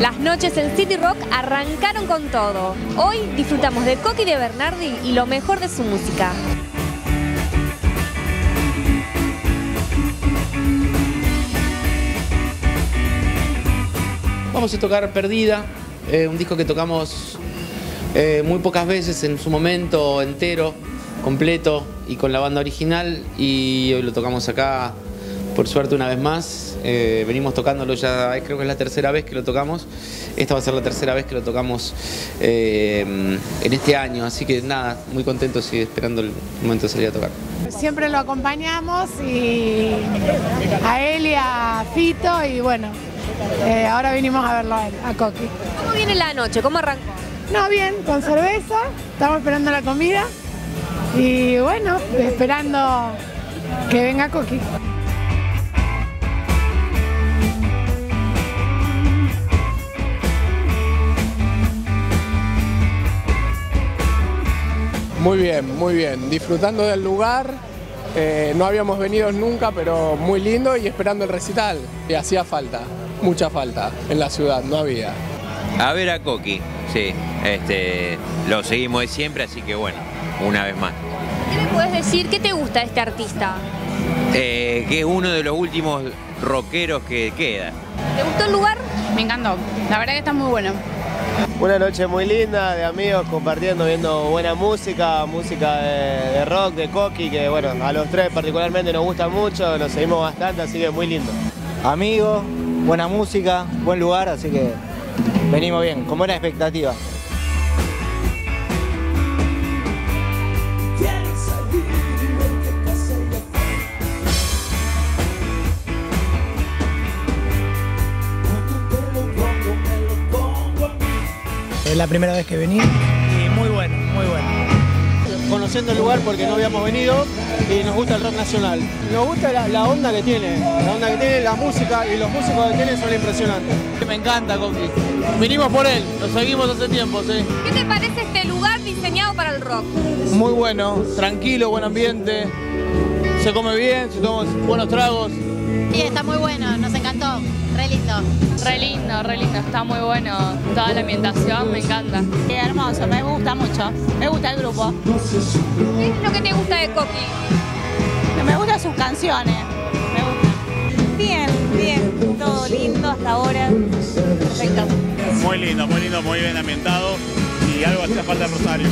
Las noches en City Rock arrancaron con todo. Hoy disfrutamos de Coqui de Bernardi y lo mejor de su música. Vamos a tocar Perdida, eh, un disco que tocamos eh, muy pocas veces en su momento entero, completo y con la banda original y hoy lo tocamos acá por suerte una vez más. Eh, venimos tocándolo ya, creo que es la tercera vez que lo tocamos. Esta va a ser la tercera vez que lo tocamos en este año, así que nada, muy contentos y esperando el momento de salir a tocar. Siempre lo acompañamos y a él y a Fito y bueno, eh, ahora vinimos a verlo a él, a Coqui. ¿Cómo viene la noche? ¿Cómo arrancó? No, bien, con cerveza, estamos esperando la comida y bueno, esperando que venga Coqui. Muy bien, muy bien. Disfrutando del lugar. Eh, no habíamos venido nunca, pero muy lindo y esperando el recital. Y hacía falta, mucha falta en la ciudad, no había. A ver a Coqui, sí. Este, lo seguimos de siempre, así que bueno, una vez más. ¿Qué me puedes decir? ¿Qué te gusta de este artista? Eh, que es uno de los últimos rockeros que queda. ¿Te gustó el lugar? Me encantó. La verdad que está muy bueno. Una noche muy linda de amigos compartiendo, viendo buena música, música de, rock, de coqui, que bueno, a los tres particularmente nos gusta mucho, nos seguimos bastante, así que muy lindo. Amigos, buena música, buen lugar, así que venimos bien, con buena expectativa. Es la primera vez que vení y muy bueno, muy bueno. Conociendo el lugar porque no habíamos venido y nos gusta el rock nacional. Nos gusta la, onda que tiene, la onda que tiene, la música y los músicos que tiene son impresionantes. Me encanta Coqui. Vinimos por él, lo seguimos hace tiempo, sí. ¿Qué te parece este lugar diseñado para el rock? Muy bueno, tranquilo, buen ambiente, se come bien, se toman buenos tragos. Sí, está muy bueno, nos encantó, re lindo. Re lindo, re lindo, está muy bueno, toda la ambientación, me encanta. Sí, hermoso, me gusta mucho, me gusta el grupo. ¿Qué es lo que te gusta de Coqui? Me gustan sus canciones, me gusta. Bien, bien, todo lindo hasta ahora, perfecto. Muy lindo, muy lindo, muy bien ambientado y algo hacía falta en Rosario.